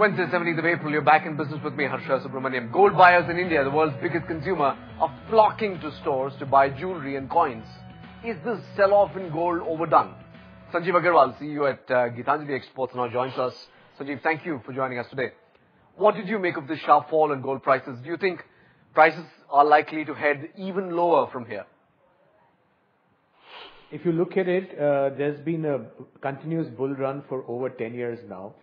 Wednesday, 17th of April, you're back in business with me, Harsha Subramaniam. Gold buyers in India, the world's biggest consumer, are flocking to stores to buy jewelry and coins. Is this sell-off in gold overdone? Sanjeev Agarwal, CEO at uh, Gitanjali Exports, now joins us. Sanjeev, thank you for joining us today. What did you make of this sharp fall in gold prices? Do you think prices are likely to head even lower from here? If you look at it, uh, there's been a continuous bull run for over 10 years now.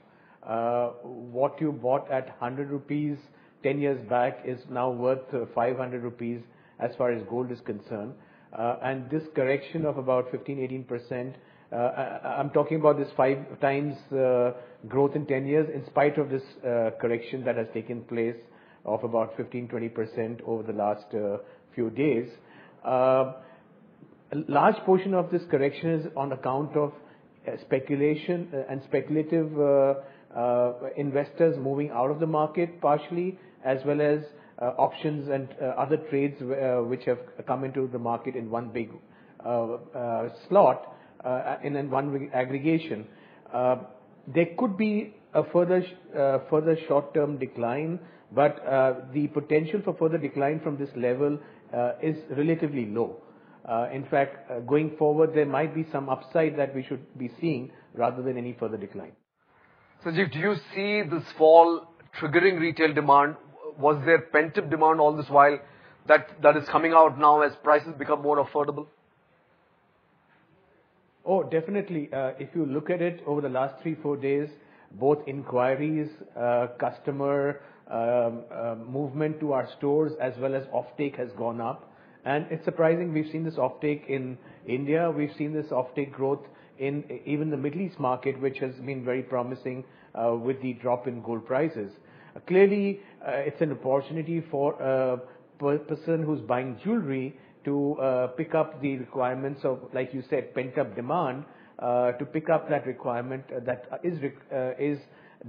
Uh, what you bought at 100 rupees 10 years back is now worth uh, 500 rupees as far as gold is concerned. Uh, and this correction of about 15%-18%, uh, I'm talking about this five times uh, growth in 10 years, in spite of this correction that has taken place of about 15%-20% over the last few days. A large portion of this correction is on account of speculation and speculative uh, Uh, investors moving out of the market partially, as well as uh, options and uh, other trades uh, which have come into the market in one big uh, slot, in one aggregation. There could be a further further short-term decline, but the potential for further decline from this level is relatively low. In fact, going forward, there might be some upside that we should be seeing rather than any further decline. Sanjeev, do you see this fall triggering retail demand? Was there pent-up demand all this while that is coming out now as prices become more affordable? Oh, definitely. Uh, if you look at it over the last three, four days, both inquiries, uh, customer um, uh, movement to our stores, as well as offtake has gone up. And It's surprising, we've seen this offtake in India. We've seen this offtake growth in even the Middle East market, which has been very promising uh, with the drop in gold prices. Uh, clearly, uh, it's an opportunity for a person who's buying jewelry to pick up the requirements of, like you said, pent-up demand, to pick up that requirement that is is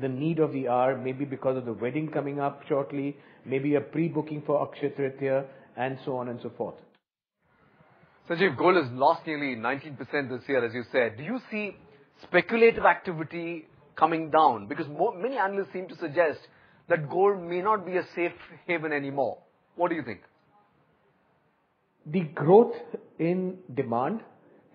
the need of the hour, maybe because of the wedding coming up shortly, maybe a pre-booking for Akshaya Tritiya, and so on and so forth. Sanjeev, gold has lost nearly 19% this year, as you said. Do you see speculative activity coming down? Because many analysts seem to suggest that gold may not be a safe haven anymore. What do you think? The growth in demand,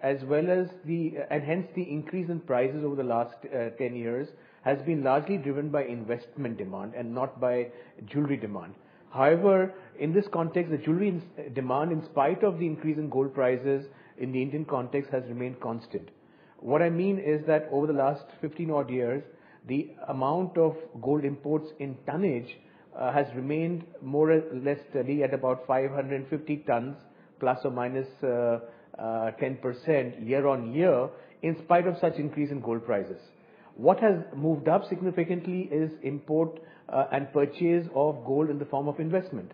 as well as the, and hence the increase in prices over the last uh, 10 years, has been largely driven by investment demand and not by jewelry demand. However, in this context, the jewelry demand, in spite of the increase in gold prices in the Indian context, has remained constant. What I mean is that over the last 15 odd years, the amount of gold imports in tonnage uh, has remained more or less steady at about 550 tons, plus or minus 10% uh, uh, year-on-year, in spite of such increase in gold prices. What has moved up significantly is import uh, and purchase of gold in the form of investment.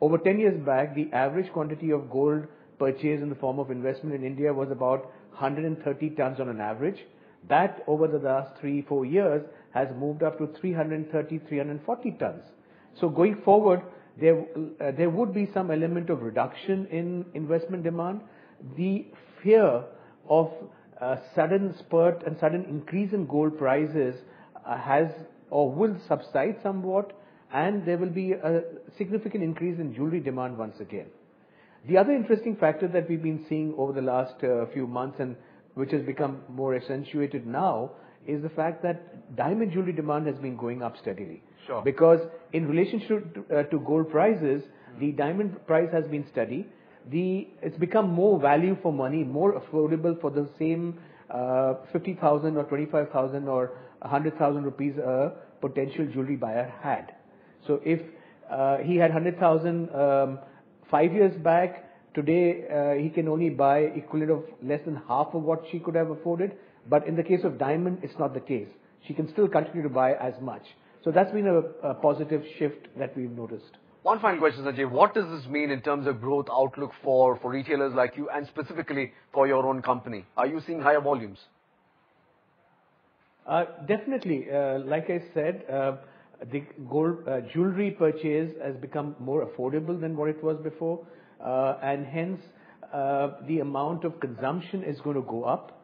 Over 10 years back, the average quantity of gold purchased in the form of investment in India was about 130 tons on an average. That, over the last three, four years, has moved up to 330, 340 tons. So going forward, there, uh, there would be some element of reduction in investment demand. The fear of a sudden spurt and sudden increase in gold prices uh, has or will subside somewhat, and there will be a significant increase in jewelry demand once again. The other interesting factor that we've been seeing over the last uh, few months, and which has become more accentuated now, is the fact that diamond jewelry demand has been going up steadily. Sure. Because in relationship to, uh, to gold prices, the diamond price has been steady. The, it's become more value for money, more affordable for the same uh, 50,000 or 25,000 or 100,000 rupees a potential jewelry buyer had. So if uh, he had 100,000 um, five years back, today uh, he can only buy equivalent of less than half of what she could have afforded. But in the case of diamond, it's not the case. She can still continue to buy as much. So that's been a, a positive shift that we've noticed. One final question, Sanjay. What does this mean in terms of growth outlook for, for retailers like you and specifically for your own company? Are you seeing higher volumes? Uh, definitely. Uh, like I said, uh, the gold jewelry purchase has become more affordable than what it was before, and hence the amount of consumption is going to go up.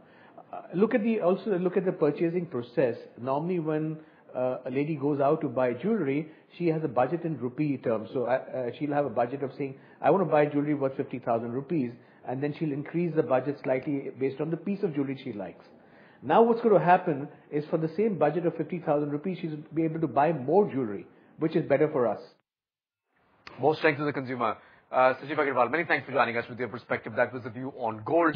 Look at the also look at the purchasing process. Normally, when a lady goes out to buy jewelry, she has a budget in rupee terms. So uh, uh, she'll have a budget of saying, I want to buy jewelry worth 50,000 rupees, and then she'll increase the budget slightly based on the piece of jewelry she likes. Now what's going to happen is for the same budget of 50,000 rupees, she's be able to buy more jewelry, which is better for us. More strength to the consumer. Uh, Sanjeev Agarwal, many thanks for joining us with your perspective. That was the view on gold.